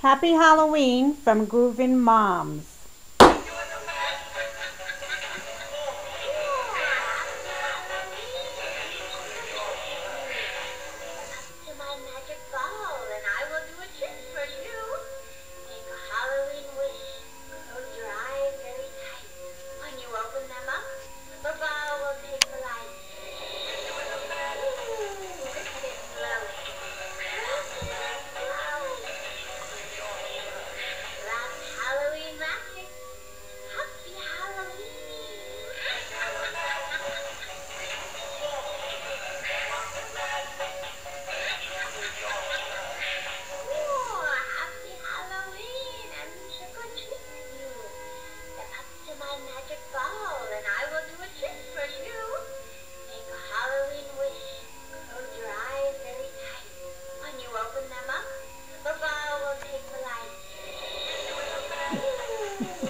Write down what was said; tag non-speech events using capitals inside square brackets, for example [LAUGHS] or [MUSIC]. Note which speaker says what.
Speaker 1: Happy Halloween from Groovin' Moms.
Speaker 2: my magic ball and I will do a trick for you. Make a Halloween wish. Close your eyes very tight. When you open them up, the ball will take the light. [LAUGHS]